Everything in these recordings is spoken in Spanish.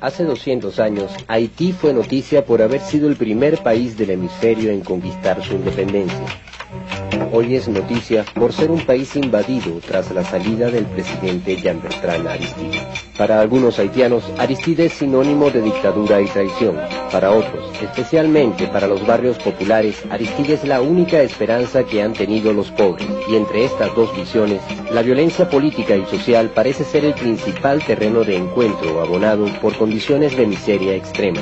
Hace 200 años, Haití fue noticia por haber sido el primer país del hemisferio en conquistar su independencia. Hoy es noticia por ser un país invadido tras la salida del presidente Jean Bertrand Aristide. Para algunos haitianos, Aristide es sinónimo de dictadura y traición. Para otros, especialmente para los barrios populares, Aristide es la única esperanza que han tenido los pobres. Y entre estas dos visiones, la violencia política y social parece ser el principal terreno de encuentro abonado por condiciones de miseria extrema.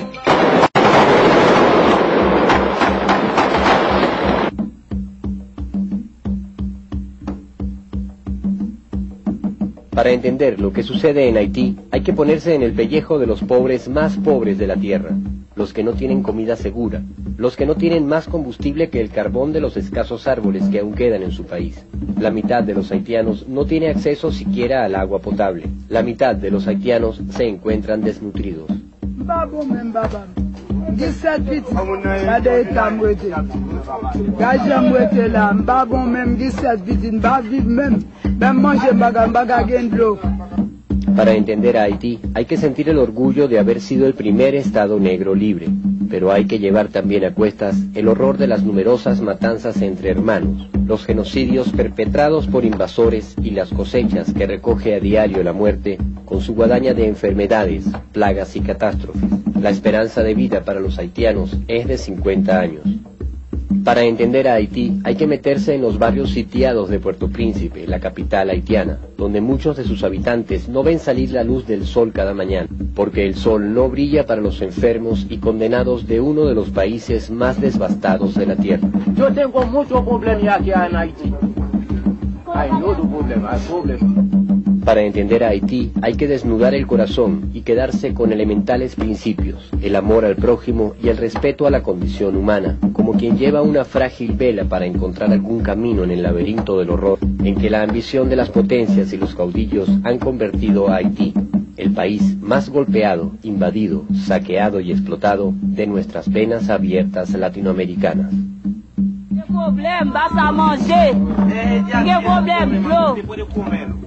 Para entender lo que sucede en Haití, hay que ponerse en el pellejo de los pobres más pobres de la tierra, los que no tienen comida segura, los que no tienen más combustible que el carbón de los escasos árboles que aún quedan en su país. La mitad de los haitianos no tiene acceso siquiera al agua potable. La mitad de los haitianos se encuentran desnutridos. Para entender a Haití hay que sentir el orgullo de haber sido el primer Estado negro libre, pero hay que llevar también a cuestas el horror de las numerosas matanzas entre hermanos, los genocidios perpetrados por invasores y las cosechas que recoge a diario la muerte con su guadaña de enfermedades, plagas y catástrofes. La esperanza de vida para los haitianos es de 50 años. Para entender a Haití hay que meterse en los barrios sitiados de Puerto Príncipe, la capital haitiana, donde muchos de sus habitantes no ven salir la luz del sol cada mañana, porque el sol no brilla para los enfermos y condenados de uno de los países más devastados de la tierra. Yo tengo muchos problemas aquí en Haití. Hay muchos problemas, hay problemas. Para entender a Haití hay que desnudar el corazón y quedarse con elementales principios, el amor al prójimo y el respeto a la condición humana, como quien lleva una frágil vela para encontrar algún camino en el laberinto del horror en que la ambición de las potencias y los caudillos han convertido a Haití, el país más golpeado, invadido, saqueado y explotado de nuestras venas abiertas latinoamericanas. problem basa manje, ge problem blo.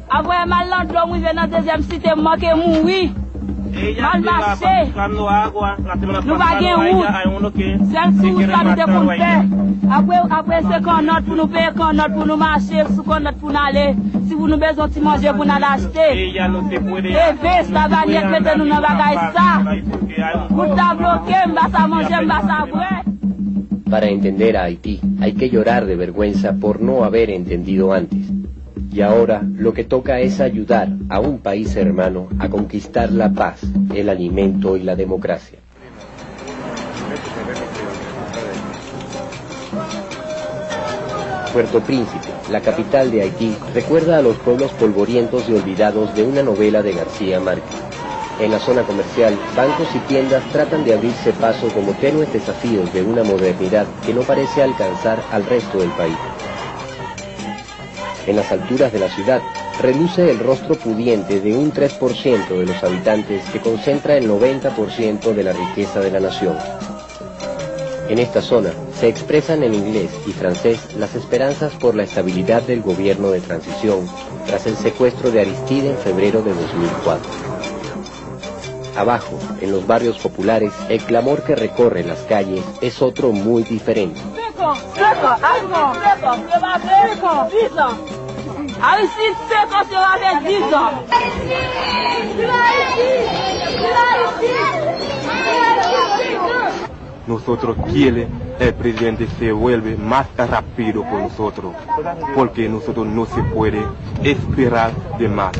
Avwe mal lan dlo mwize nan dezem site mwake mwi, mal mache, nou bagen wout, zel sou stabite pou npe. Apre se kon not pou nou pe, kon not pou nou mache, sou kon not pou nan le. Si pou nou bezon ti manje pou nan lachte. E ves la vanyet mette nou nan bagay sa. Mouta bloke, mbasa manje, mbasa vwe. Para entender a Haití hay que llorar de vergüenza por no haber entendido antes. Y ahora lo que toca es ayudar a un país hermano a conquistar la paz, el alimento y la democracia. Puerto Príncipe, la capital de Haití, recuerda a los pueblos polvorientos y olvidados de una novela de García Márquez. En la zona comercial, bancos y tiendas tratan de abrirse paso como tenues desafíos de una modernidad que no parece alcanzar al resto del país. En las alturas de la ciudad, reluce el rostro pudiente de un 3% de los habitantes que concentra el 90% de la riqueza de la nación. En esta zona se expresan en inglés y francés las esperanzas por la estabilidad del gobierno de transición tras el secuestro de Aristide en febrero de 2004. Abajo, en los barrios populares, el clamor que recorre las calles es otro muy diferente nosotros quiere el presidente se vuelve más rápido con nosotros, porque nosotros no se puede esperar de más.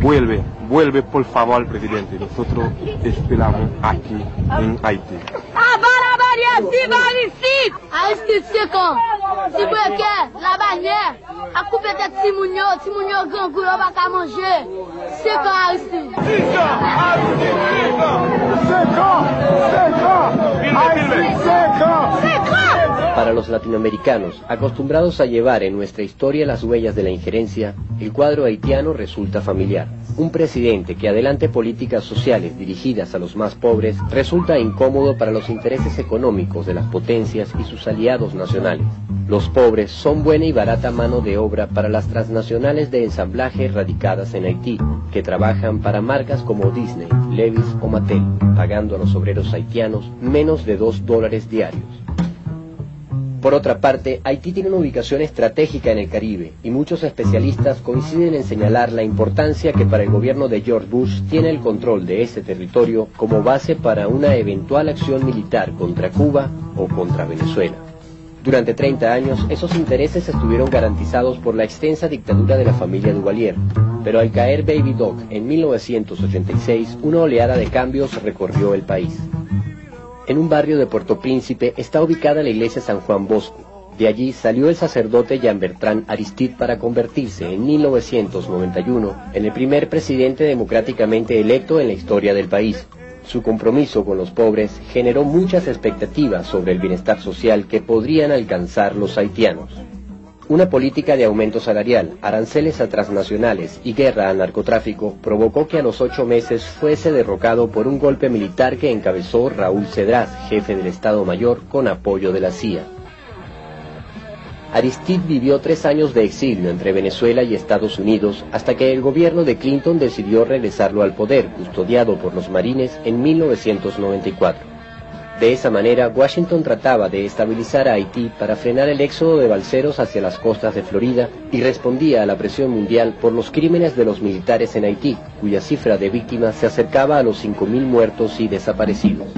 Vuelve, vuelve por favor presidente, nosotros esperamos aquí en Haití. A este inscription kon, si breke, la banye, a koupe tek si moun yo, si moun yo gangou, yo baka manje, se kon a. 5 ans, 5 ans, 5 Para los latinoamericanos, acostumbrados a llevar en nuestra historia las huellas de la injerencia, el cuadro haitiano resulta familiar. un presidente que adelante políticas sociales dirigidas a los más pobres resulta incómodo para los intereses económicos de las potencias y sus aliados nacionales. Los pobres son buena y barata mano de obra para las transnacionales de ensamblaje radicadas en Haití, que trabajan para marcas como Disney, Levis o Mattel, pagando a los obreros haitianos menos de dos dólares diarios. Por otra parte, Haití tiene una ubicación estratégica en el Caribe y muchos especialistas coinciden en señalar la importancia que para el gobierno de George Bush tiene el control de ese territorio como base para una eventual acción militar contra Cuba o contra Venezuela. Durante 30 años, esos intereses estuvieron garantizados por la extensa dictadura de la familia Duvalier, pero al caer Baby Doc en 1986, una oleada de cambios recorrió el país. En un barrio de Puerto Príncipe está ubicada la iglesia San Juan Bosco. De allí salió el sacerdote Jean Bertrand Aristide para convertirse en 1991 en el primer presidente democráticamente electo en la historia del país. Su compromiso con los pobres generó muchas expectativas sobre el bienestar social que podrían alcanzar los haitianos. Una política de aumento salarial, aranceles a transnacionales y guerra al narcotráfico provocó que a los ocho meses fuese derrocado por un golpe militar que encabezó Raúl Cedrás, jefe del Estado Mayor, con apoyo de la CIA. Aristide vivió tres años de exilio entre Venezuela y Estados Unidos hasta que el gobierno de Clinton decidió regresarlo al poder, custodiado por los marines, en 1994. De esa manera, Washington trataba de estabilizar a Haití para frenar el éxodo de balseros hacia las costas de Florida y respondía a la presión mundial por los crímenes de los militares en Haití, cuya cifra de víctimas se acercaba a los 5.000 muertos y desaparecidos.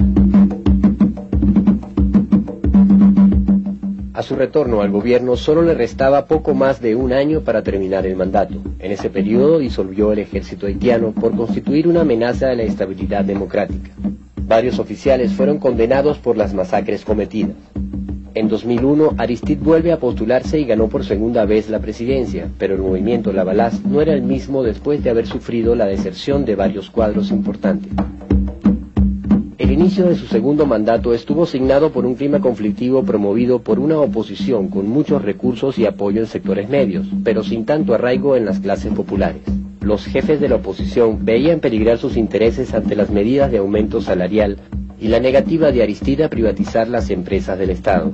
A su retorno al gobierno solo le restaba poco más de un año para terminar el mandato. En ese periodo disolvió el ejército haitiano por constituir una amenaza a la estabilidad democrática. Varios oficiales fueron condenados por las masacres cometidas. En 2001, Aristide vuelve a postularse y ganó por segunda vez la presidencia, pero el movimiento Lavalas no era el mismo después de haber sufrido la deserción de varios cuadros importantes. El inicio de su segundo mandato estuvo signado por un clima conflictivo promovido por una oposición con muchos recursos y apoyo en sectores medios, pero sin tanto arraigo en las clases populares los jefes de la oposición veían peligrar sus intereses ante las medidas de aumento salarial y la negativa de Aristide a privatizar las empresas del Estado.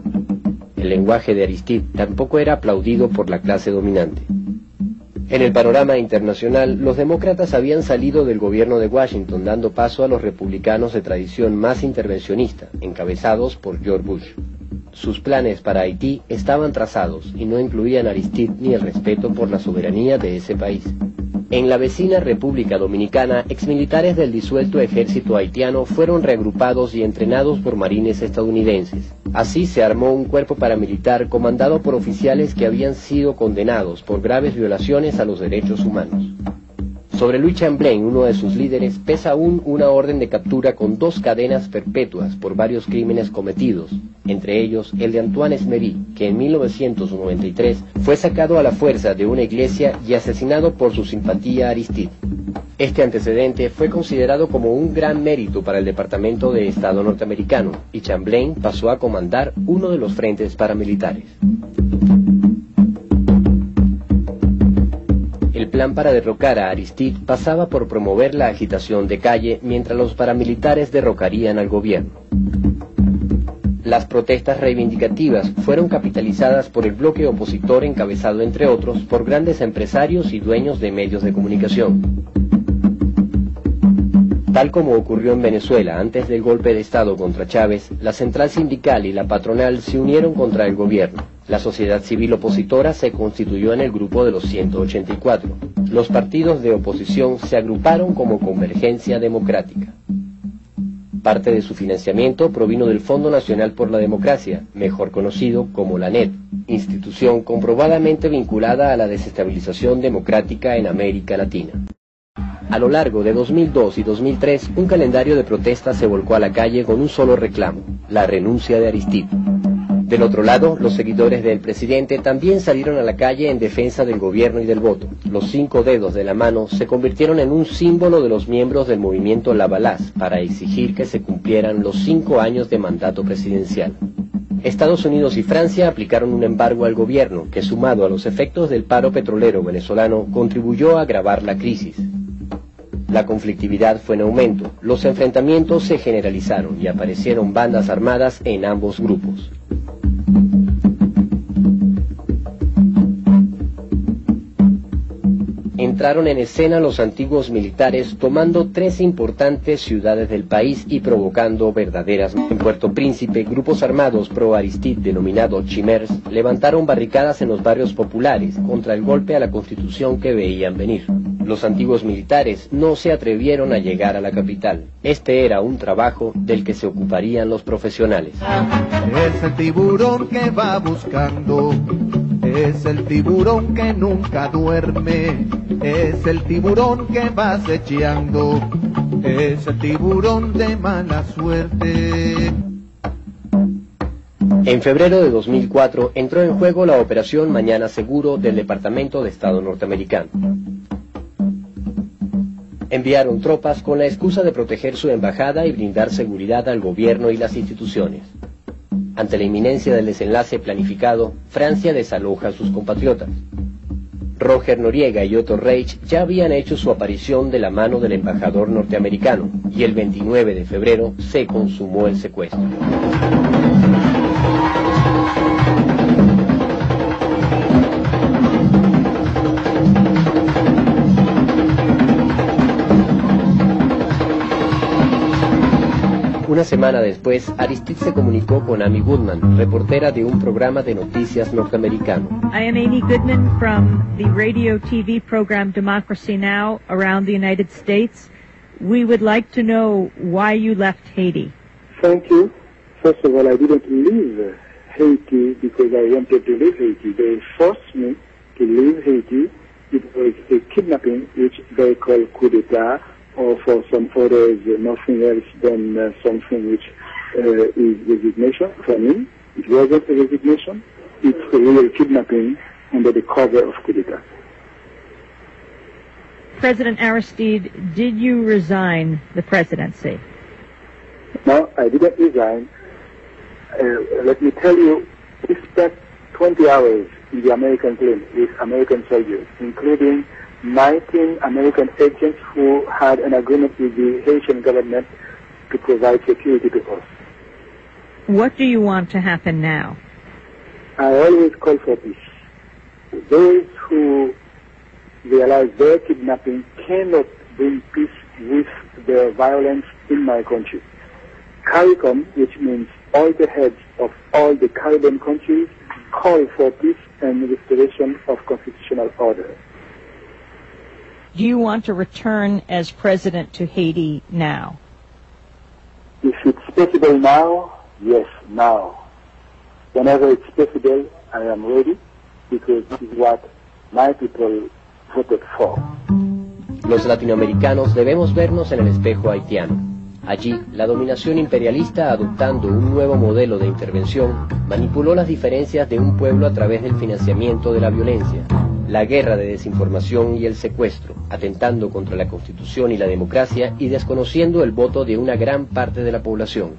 El lenguaje de Aristide tampoco era aplaudido por la clase dominante. En el panorama internacional, los demócratas habían salido del gobierno de Washington dando paso a los republicanos de tradición más intervencionista, encabezados por George Bush. Sus planes para Haití estaban trazados y no incluían Aristide ni el respeto por la soberanía de ese país. En la vecina República Dominicana, exmilitares del disuelto ejército haitiano fueron reagrupados y entrenados por marines estadounidenses. Así se armó un cuerpo paramilitar comandado por oficiales que habían sido condenados por graves violaciones a los derechos humanos. Sobre Louis Champlain, uno de sus líderes, pesa aún una orden de captura con dos cadenas perpetuas por varios crímenes cometidos, entre ellos el de Antoine Esmery, que en 1993 fue sacado a la fuerza de una iglesia y asesinado por su simpatía a Aristide. Este antecedente fue considerado como un gran mérito para el Departamento de Estado norteamericano y Champlain pasó a comandar uno de los frentes paramilitares. El plan para derrocar a Aristide pasaba por promover la agitación de calle mientras los paramilitares derrocarían al gobierno. Las protestas reivindicativas fueron capitalizadas por el bloque opositor encabezado entre otros por grandes empresarios y dueños de medios de comunicación. Tal como ocurrió en Venezuela antes del golpe de Estado contra Chávez, la central sindical y la patronal se unieron contra el gobierno. La sociedad civil opositora se constituyó en el grupo de los 184. Los partidos de oposición se agruparon como Convergencia Democrática. Parte de su financiamiento provino del Fondo Nacional por la Democracia, mejor conocido como la NET, institución comprobadamente vinculada a la desestabilización democrática en América Latina. A lo largo de 2002 y 2003, un calendario de protestas se volcó a la calle con un solo reclamo, la renuncia de Aristide. Del otro lado, los seguidores del presidente también salieron a la calle en defensa del gobierno y del voto. Los cinco dedos de la mano se convirtieron en un símbolo de los miembros del movimiento Lavalas para exigir que se cumplieran los cinco años de mandato presidencial. Estados Unidos y Francia aplicaron un embargo al gobierno que sumado a los efectos del paro petrolero venezolano contribuyó a agravar la crisis. La conflictividad fue en aumento, los enfrentamientos se generalizaron y aparecieron bandas armadas en ambos grupos. Entraron en escena los antiguos militares tomando tres importantes ciudades del país y provocando verdaderas... En Puerto Príncipe, grupos armados pro Aristide denominados Chimers levantaron barricadas en los barrios populares contra el golpe a la constitución que veían venir. Los antiguos militares no se atrevieron a llegar a la capital. Este era un trabajo del que se ocuparían los profesionales. Es el tiburón que va buscando es el tiburón que nunca duerme, es el tiburón que va acechando, es el tiburón de mala suerte. En febrero de 2004 entró en juego la operación Mañana Seguro del Departamento de Estado norteamericano. Enviaron tropas con la excusa de proteger su embajada y brindar seguridad al gobierno y las instituciones. Ante la inminencia del desenlace planificado, Francia desaloja a sus compatriotas. Roger Noriega y Otto Reich ya habían hecho su aparición de la mano del embajador norteamericano y el 29 de febrero se consumó el secuestro. Una semana después, Aristide se comunicó con Amy Goodman, reportera de un programa de noticias norteamericano. I am Amy Goodman from the radio TV program Democracy Now! around the United States. We would like to know why you left Haiti. Thank you. First of all, I didn't leave Haiti because I wanted to leave Haiti. They forced me to leave Haiti. It was a kidnapping which they call coup d'etat or for some others nothing else than uh, something which uh, is resignation. For me, it wasn't a resignation. It's a real kidnapping under the cover of coup d'etat. President Aristide, did you resign the presidency? No, I didn't resign. Uh, let me tell you, we spent 20 hours in the American plane with American soldiers, including 19 American agents who had an agreement with the Haitian government to provide security to us. What do you want to happen now? I always call for peace. Those who realize their kidnapping cannot bring peace with their violence in my country. CARICOM, which means all the heads of all the Caribbean countries, call for peace and restoration of constitutional order. Do you want to return as president to Haiti now? If it's possible now, yes, now. Whenever it's possible, I am ready because this is what my people voted for. Los latinoamericanos debemos vernos en el espejo haitiano. Allí, la dominación imperialista, adoptando un nuevo modelo de intervención, manipuló las diferencias de un pueblo a través del financiamiento de la violencia, la guerra de desinformación y el secuestro, atentando contra la Constitución y la democracia y desconociendo el voto de una gran parte de la población.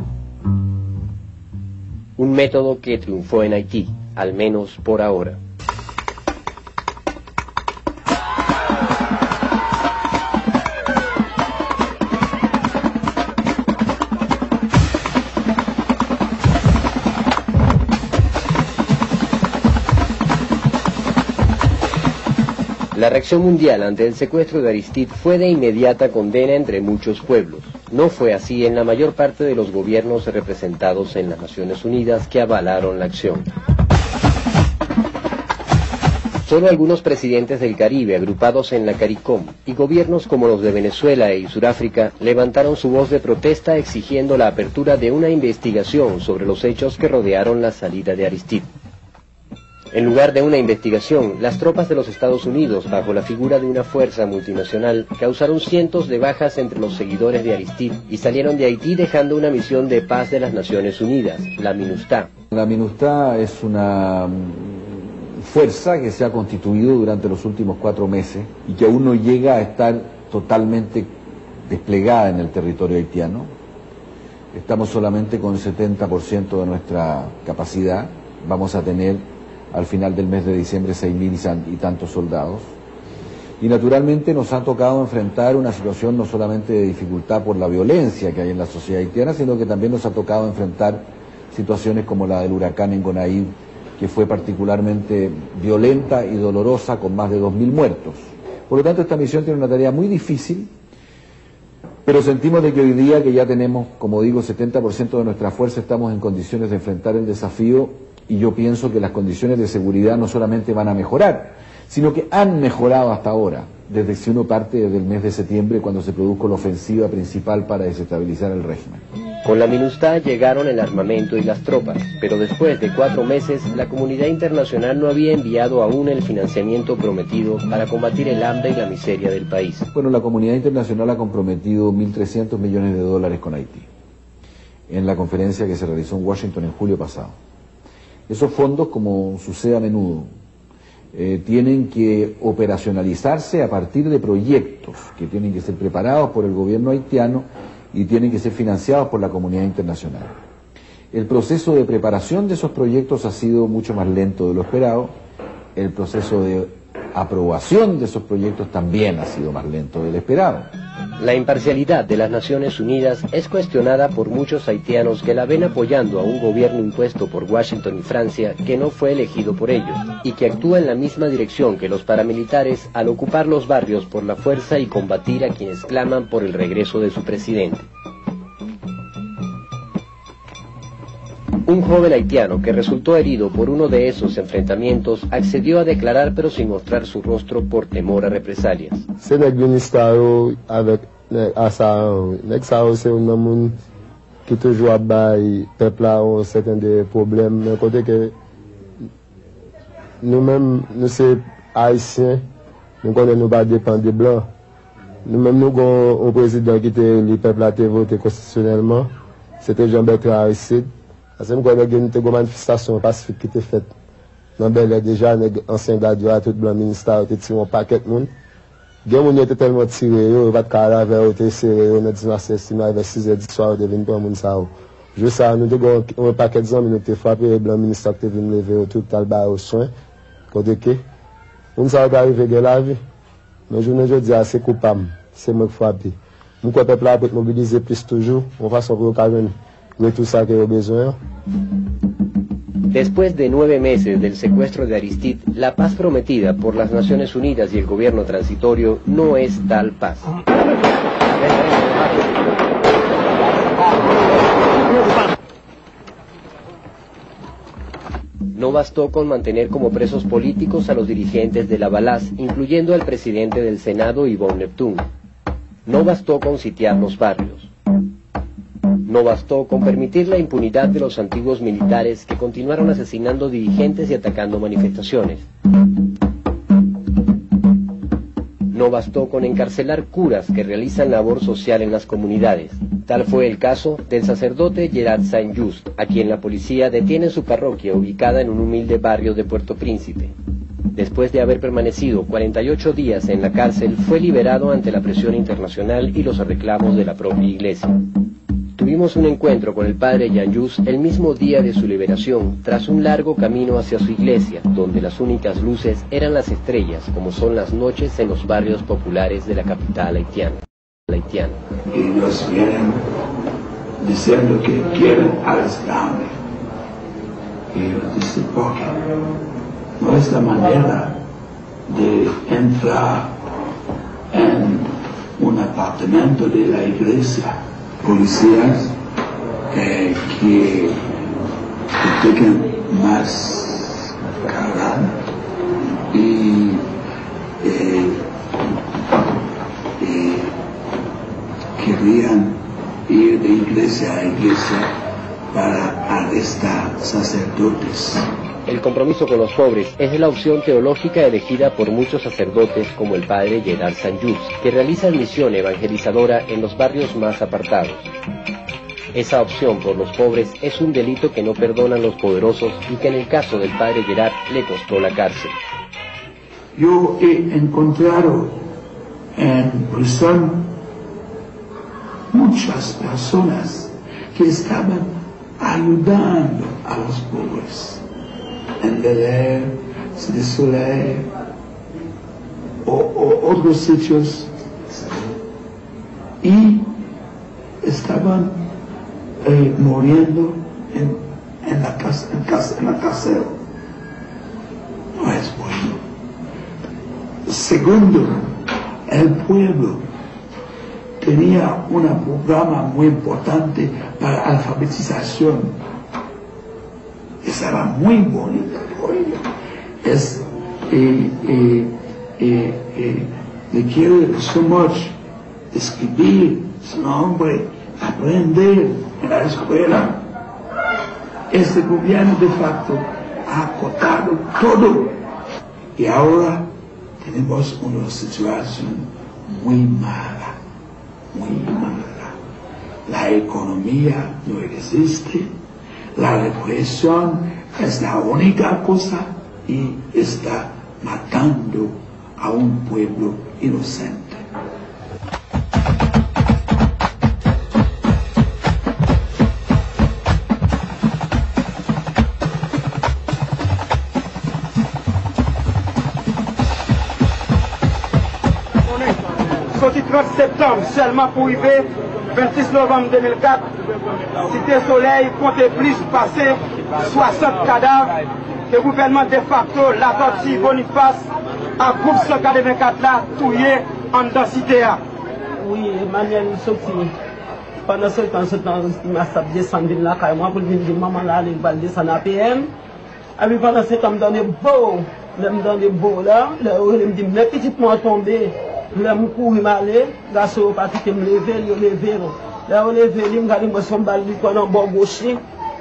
Un método que triunfó en Haití, al menos por ahora. La reacción mundial ante el secuestro de Aristide fue de inmediata condena entre muchos pueblos. No fue así en la mayor parte de los gobiernos representados en las Naciones Unidas que avalaron la acción. Solo algunos presidentes del Caribe agrupados en la CARICOM y gobiernos como los de Venezuela y Sudáfrica levantaron su voz de protesta exigiendo la apertura de una investigación sobre los hechos que rodearon la salida de Aristide. En lugar de una investigación, las tropas de los Estados Unidos, bajo la figura de una fuerza multinacional, causaron cientos de bajas entre los seguidores de Aristide y salieron de Haití dejando una misión de paz de las Naciones Unidas, la MINUSTA. La MINUSTA es una mm, fuerza que se ha constituido durante los últimos cuatro meses y que aún no llega a estar totalmente desplegada en el territorio haitiano. Estamos solamente con el 70% de nuestra capacidad. Vamos a tener al final del mes de diciembre seis mil y tantos soldados. Y naturalmente nos ha tocado enfrentar una situación no solamente de dificultad por la violencia que hay en la sociedad haitiana, sino que también nos ha tocado enfrentar situaciones como la del huracán en Gonaïv, que fue particularmente violenta y dolorosa con más de 2.000 muertos. Por lo tanto, esta misión tiene una tarea muy difícil, pero sentimos de que hoy día que ya tenemos, como digo, 70% de nuestra fuerza, estamos en condiciones de enfrentar el desafío y yo pienso que las condiciones de seguridad no solamente van a mejorar, sino que han mejorado hasta ahora, desde que uno parte desde el mes de septiembre cuando se produjo la ofensiva principal para desestabilizar el régimen. Con la MINUSTAH llegaron el armamento y las tropas, pero después de cuatro meses la comunidad internacional no había enviado aún el financiamiento prometido para combatir el hambre y la miseria del país. Bueno, la comunidad internacional ha comprometido 1.300 millones de dólares con Haití en la conferencia que se realizó en Washington en julio pasado. Esos fondos, como sucede a menudo, eh, tienen que operacionalizarse a partir de proyectos que tienen que ser preparados por el gobierno haitiano y tienen que ser financiados por la comunidad internacional. El proceso de preparación de esos proyectos ha sido mucho más lento de lo esperado, el proceso de aprobación de esos proyectos también ha sido más lento del esperado. La imparcialidad de las Naciones Unidas es cuestionada por muchos haitianos que la ven apoyando a un gobierno impuesto por Washington y Francia que no fue elegido por ellos y que actúa en la misma dirección que los paramilitares al ocupar los barrios por la fuerza y combatir a quienes claman por el regreso de su presidente. Un joven haitiano que resultó herido por uno de esos enfrentamientos accedió a declarar pero sin mostrar su rostro por temor a represalias. Ki toujwa bay pepla ou seten de problem men kote ke nou men nou se haisyen nou konen nou ba depan de blan nou men nou kon ou prezident ki te li pepla te vote konstisyonelman se te Jean-Bertrand Aristide Ase m konen gen te go manifestasyon pasifik ki te fet. Nan belè le deja, neg ansyen gladwa, tout blan minister, te ti yon paket moun. Gen moun yo te telman tire yo, vat kara ve, yo, te sere yo, nan ve 6 26, 10 ou devin pou moun sa ou. Jou sa, nou te go yon paket zan, nou te fwape, blan minister, te vin leve yo, tout talba yo, swen, kote ke. Moun sa ou gari ve gen la vi. Men jounen jo di a, se koupam, se mwen fwape. Moun kwa pepla apet mobilize plis toujou, moun fason pou yo ka ven. Después de nueve meses del secuestro de Aristide, la paz prometida por las Naciones Unidas y el gobierno transitorio no es tal paz. No bastó con mantener como presos políticos a los dirigentes de la Balaz, incluyendo al presidente del Senado, Yvonne Neptune. No bastó con sitiar los barrios. No bastó con permitir la impunidad de los antiguos militares que continuaron asesinando dirigentes y atacando manifestaciones. No bastó con encarcelar curas que realizan labor social en las comunidades. Tal fue el caso del sacerdote Gerard Saint-Just, a quien la policía detiene en su parroquia ubicada en un humilde barrio de Puerto Príncipe. Después de haber permanecido 48 días en la cárcel, fue liberado ante la presión internacional y los reclamos de la propia iglesia. Tuvimos un encuentro con el padre Yanyus el mismo día de su liberación, tras un largo camino hacia su iglesia, donde las únicas luces eran las estrellas, como son las noches en los barrios populares de la capital haitiana. vienen diciendo que quieren arrestarme. Y yo dije, ¿por qué? No es la manera de entrar en un apartamento de la iglesia policías eh, que, que tengan más carga y eh, querían ir de iglesia a iglesia para arrestar sacerdotes. El compromiso con los pobres es la opción teológica elegida por muchos sacerdotes como el padre Gerard Sanjus, que realiza misión evangelizadora en los barrios más apartados. Esa opción por los pobres es un delito que no perdonan los poderosos y que en el caso del padre Gerard le costó la cárcel. Yo he encontrado en prisión muchas personas que estaban ayudando a los pobres en Bel Air, Cité Soleil, o, o, otros sitios y estaban eh, muriendo en, en, la casa, en, casa, en la cárcel. No es bueno. Segundo, el pueblo tenía un programa muy importante para alfabetización. Esa era muy bonita Es, eh, eh, eh, eh, le quiero so much escribir su nombre, aprender en la escuela. Este gobierno de facto ha acotado todo y ahora tenemos una situación muy mala, muy mala. La economía no existe, la represión es la única cosa y está matando a un pueblo inocente. sorti 30 septembre seulement pour arriver 26 novem 2004, Site Soleil konte plis pase 60 kadav ke gouvernement de facto la torti Boniface a group 144 la touye an dan site a. Oui, Emmanuel Sotsi, pandan se tan se tan masap de san din la kay mwa pou din di maman la alek balde san APM, avi pandan se tan mdane bo, mdane bo la, le ou mdi mne pitit mwa tombe, Mwen mwen kou yon male, gase yo pati ke mwen leve, yo leve yo. Le yo leve li, mwen gade mwen son bal li konan bon goche li,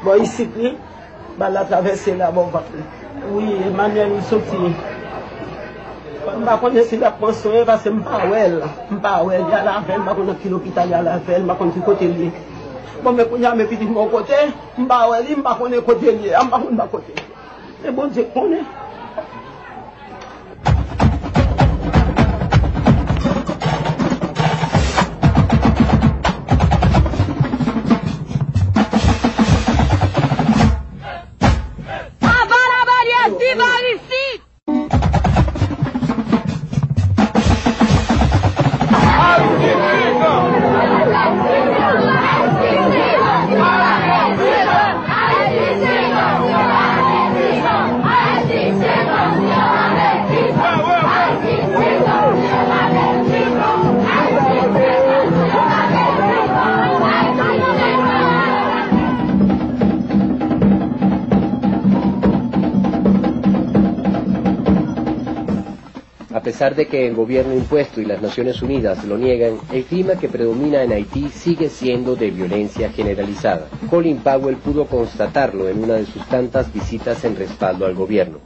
bon isik li, bal la travesse la bon vap li. Oui, Emmanuel mwen soti. Mwen bakon esi la ponsoye, vase mpa wel, mpa wel, yala vel, bakon an ki l'opital yala vel, bakon ki kote li. Bon, mwen mwen kounyan mwen piti mwen kote, mpa wel li, mpa konen kote li, mpa konen kote. E bon, je konen. Pesar de que el gobierno impuesto y las Naciones Unidas lo niegan, el clima que predomina en Haití sigue siendo de violencia generalizada. Colin Powell pudo constatarlo en una de sus tantas visitas en respaldo al gobierno.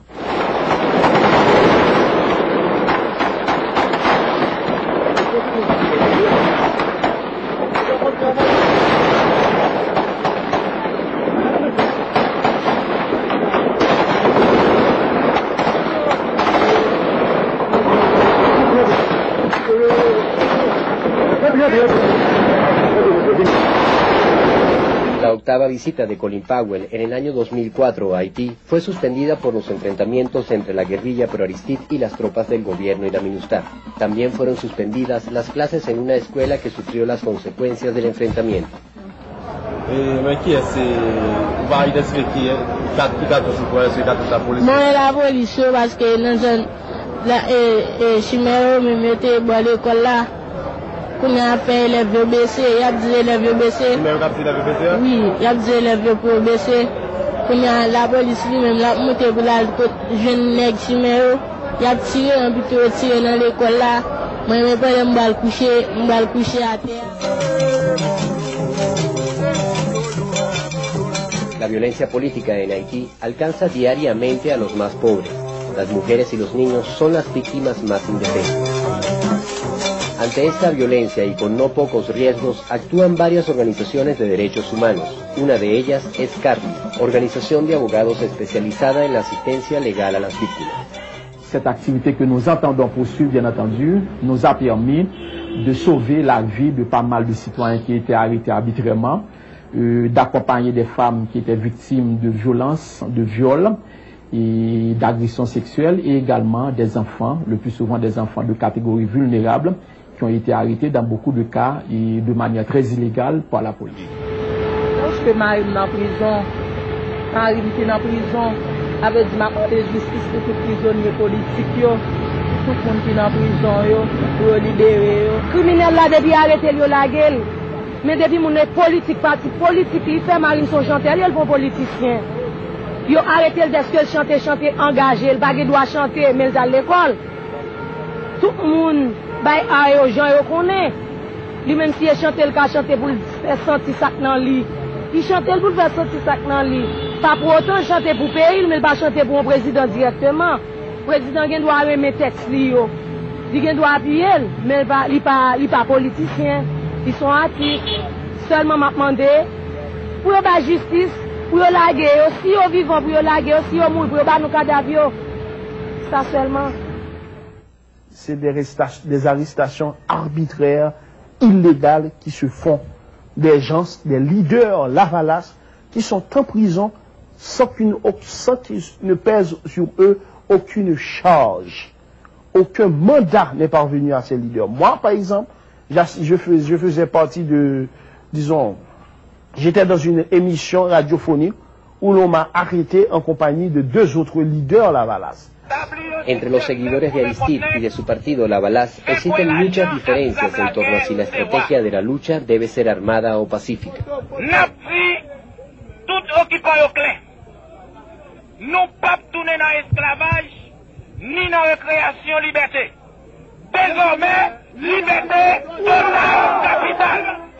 La octava visita de Colin Powell en el año 2004 a Haití fue suspendida por los enfrentamientos entre la guerrilla pro-Aristide y las tropas del gobierno y la MINUSTAH. También fueron suspendidas las clases en una escuela que sufrió las consecuencias del enfrentamiento. Men koun a fe elev yo bese, yap di elev yo bese Chimero kap di elev yo bese? Oui, yap di elev yo pou bese koun a la polis li men la mwote pou la jen neg chimero yap tire an pito tire nan l'ekol la mwen me pwede mbal kouche, mbal kouche a ter La violencia política en Haití alcanza diariamente a los más pobres. Las mujeres y los niños son las víctimas más indefensas. Ante esta violencia y con no pocos riesgos, actúan varias organizaciones de derechos humanos. Una de ellas es CARLI, organización de abogados especializada en la asistencia legal a las víctimas. Cette activité que nous entendons poursuivre, bien entendu, nous a permis de sauver la vie de pas mal de citoyens qui étaient arrêtés arbitrairement, euh, d'accompagner des femmes qui étaient victimes de violences, de viols, et d'agressions sexuelles et également des enfants, le plus souvent des enfants de catégorie vulnérable, qui ont été arrêtés dans beaucoup de cas et de manière très illégale par la police. Lorsque Marie est en prison, Marie est en prison, avec ma de justice pour tous les prisonniers politiques, tout le monde qui est en prison, pour libérer. Criminels là, depuis arrêter la gueule, mais depuis mon politique, parti politique, il fait Marine son chanteur, il est bon politicien. Ils ont arrêté le desk, chanter, chanter, engagé, le baguette doit chanter, mais à l'école. Tout le monde bay a yo jan yo konen. Li menm si e chante l ka chante pou l fè senti sak nan li. Li chante l pou l fè senti sak nan li. Pa pou otan chante pou peyi, men pa chante pou an prezident direktman. Prezident gen dwa reme teks li yo. Li gen dwa api el, men pa, li, pa, li pa politisyen. Li son atik. Sèlman ma pman de, pou yo ba jistis, pou yo lage yo, si yo vivan pou yo lage yo, si yo mou pou yo ba nou kadavyo. Sa sèlman. C'est des, arrestations arbitraires, illégales qui se font. Des gens, des leaders Lavalas, qui sont en prison sans, qu'il ne pèse sur eux aucune charge. Aucun mandat n'est parvenu à ces leaders. Moi, par exemple, je faisais, partie de, disons, J'étais dans une émission radiophonique où l'on m'a arrêté en compañía de dos otros líderes Lavalas. Entre los seguidores de Aristide y de su partido Lavalas existen muchas diferencias en torno a si la estrategia de la lucha debe ser armada o pacífica. Non la.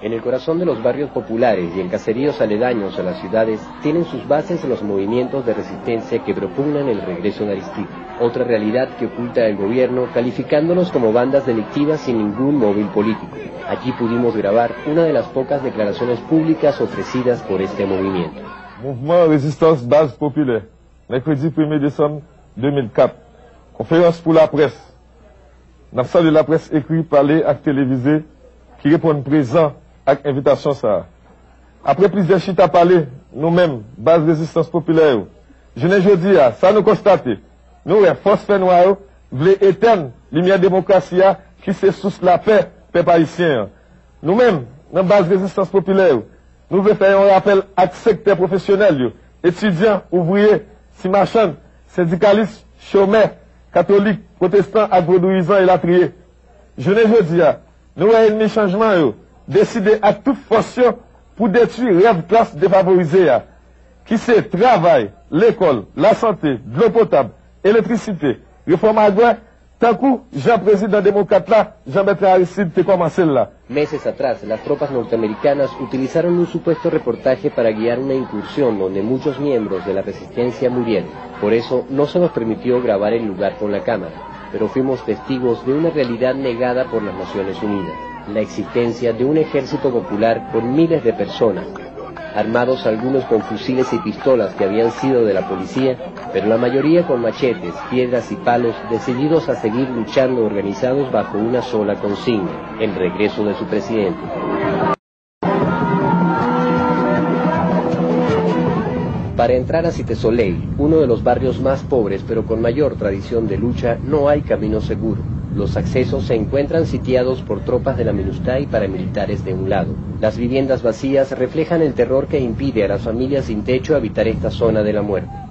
En el corazón de los barrios populares y en caseríos aledaños a las ciudades tienen sus bases los movimientos de resistencia que propugnan el regreso de Aristide, otra realidad que oculta el gobierno calificándolos como bandas delictivas sin ningún móvil político. Allí pudimos grabar una de las pocas declaraciones públicas ofrecidas por este movimiento. Mouvement Résistance Base Populaire, mercredi 1er décembre 2004. Conférence pour la presse. Nap sa li la pres ekri, pale ak televize ki repon prezant ak invitasyon sa. Apre plizye chita pale, nou men, base rezistans popile yo. Jene jodi ya, sa nou konstate, nou re fos fe noy yo, vle eten limye demokrasi ya ki se sous la pe pe parisyen. yo. Nou men, nan base rezistans popile yo, nou ve fè yon rappel ak sekte profesyonel yo, etudyan, ouvriye, simachan, syndikalist, chomè, catholiques, protestants, agrodouisants, il a. Je ne veux dire, nous avons un changement, décidé à toute fonction pour détruire rêve classe défavorisée, qui c'est? Travail, l'école, la santé, l'eau potable, électricité, réforme agraire, tant que Jean Président démocrate là, Jean-Bertrand Aristide te commencé là. Meses atrás, las tropas norteamericanas utilizaron un supuesto reportaje para guiar una incursión donde muchos miembros de la resistencia murieron. Por eso no se nos permitió grabar el lugar con la cámara, pero fuimos testigos de una realidad negada por las Naciones Unidas la existencia de un ejército popular con miles de personas, armados algunos con fusiles y pistolas que habían sido de la policía, pero la mayoría con machetes, piedras y palos, decididos a seguir luchando organizados bajo una sola consigna, el regreso de su presidente. Para entrar a Cité Soleil, uno de los barrios más pobres pero con mayor tradición de lucha, no hay camino seguro. Los accesos se encuentran sitiados por tropas de la MINUSTA y paramilitares de un lado. Las viviendas vacías reflejan el terror que impide a las familias sin techo habitar esta zona de la muerte.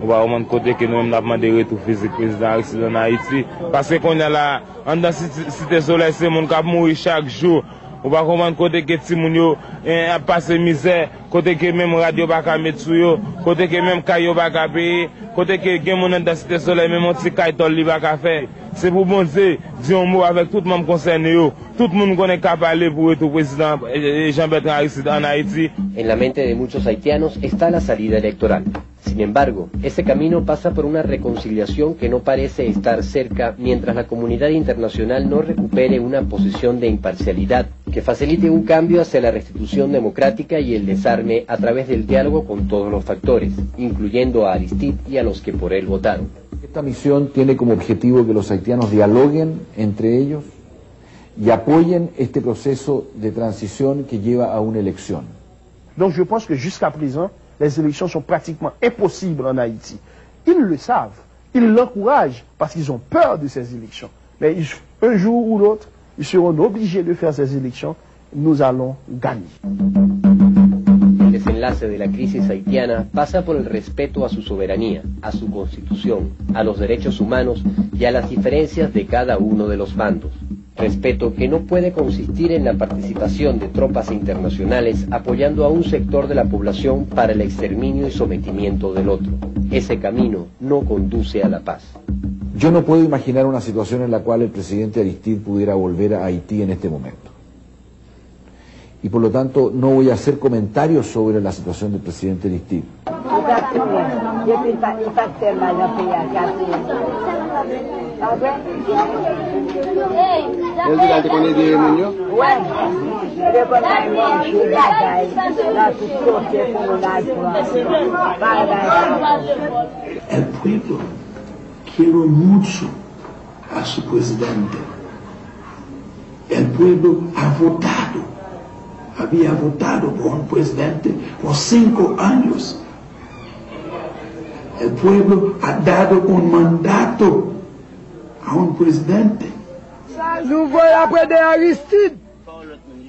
ou ba ouman kote ke nou menm ap mande retou fizik prezident Aristide Haiti. La, an dan site moun kap moui chak joun, ou ba ouman kote ke ti moun yo ap pase mize, kote ke menm radyo baka metsou yo, kote ke an an avèk tout moun konserne yo, tout moun konen kap ale Jean-Bertrand Aristide en Haïti. En la mente de muchos haitianos está la salida electoral. Sin embargo, ese camino pasa por una reconciliación que no parece estar cerca mientras la comunidad internacional no recupere una posición de imparcialidad que facilite un cambio hacia la restitución democrática y el desarme a través del diálogo con todos los factores, incluyendo a Aristide y a los que por él votaron. Esta misión tiene como objetivo que los haitianos dialoguen entre ellos y apoyen este proceso de transición que lleva a una elección. Donc je pense que jusqu'à présent, les élections sont pratiquement impossibles en Haïti. Ils le savent, ils l'encouragent parce qu'ils ont peur de ces élections. Mais un jour ou l'autre, ils seront obligés de faire ces élections. Nous allons gagner. El desenlace de la crisis haitiana pasa por el respeto a su soberanía, a su constitución, a los derechos humanos y a las diferencias de cada uno de los bandos. Respeto que no puede consistir en la participación de tropas internacionales apoyando a un sector de la población para el exterminio y sometimiento del otro. Ese camino no conduce a la paz. Yo no puedo imaginar una situación en la cual el presidente Aristide pudiera volver a Haití en este momento. Y por lo tanto no voy a hacer comentarios sobre la situación del presidente Aristide. El pueblo quiere mucho a su presidente. El pueblo ha votado, había votado por un presidente por cinco años. El pueblo ha dado un mandato a un presidente.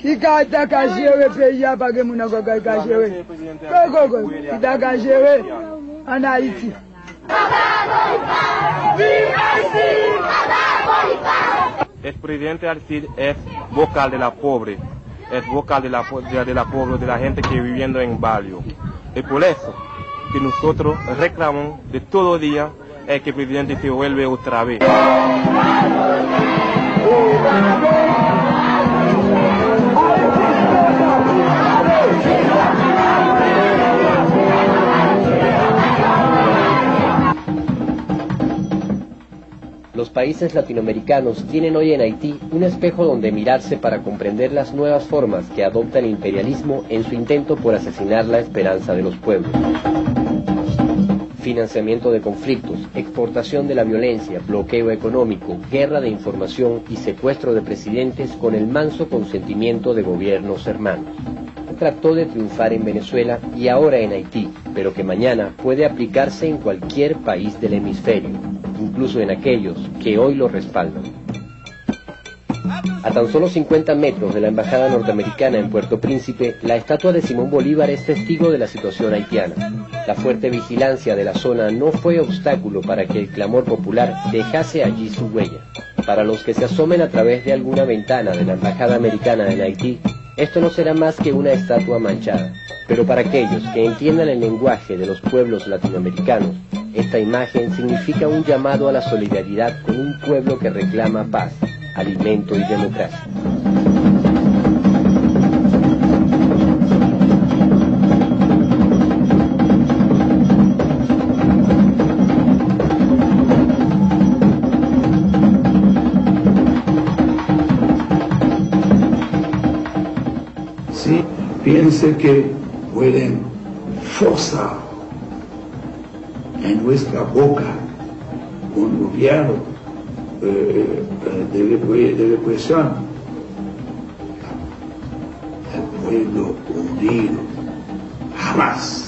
Ki ka ta ka jere peyi a pa gen moun an ka ka jere. Ko ko ko, ki ta ka jere an Haiti. El presidente Aristide es vocal de la pobre, es vocal de la, de, la pobre, de la gente que viviendo en barrio. Y por eso que nosotros reclamamos de todo día es que el presidente se vuelve otra vez. Países latinoamericanos tienen hoy en Haití un espejo donde mirarse para comprender las nuevas formas que adopta el imperialismo en su intento por asesinar la esperanza de los pueblos. Financiamiento de conflictos, exportación de la violencia, bloqueo económico, guerra de información y secuestro de presidentes con el manso consentimiento de gobiernos hermanos. Trató de triunfar en Venezuela y ahora en Haití, pero que mañana puede aplicarse en cualquier país del hemisferio, incluso en aquellos que hoy lo respaldan. A tan solo 50 metros de la embajada norteamericana en Puerto Príncipe, la estatua de Simón Bolívar es testigo de la situación haitiana. La fuerte vigilancia de la zona no fue obstáculo para que el clamor popular dejase allí su huella. Para los que se asomen a través de alguna ventana de la embajada americana en Haití, esto no será más que una estatua manchada. Pero para aquellos que entiendan el lenguaje de los pueblos latinoamericanos, esta imagen significa un llamado a la solidaridad con un pueblo que reclama paz, alimento y democracia. Si piensa que pueden forzar en nuestra boca un gobierno eh, de, repre- de represión, el pueblo unido jamás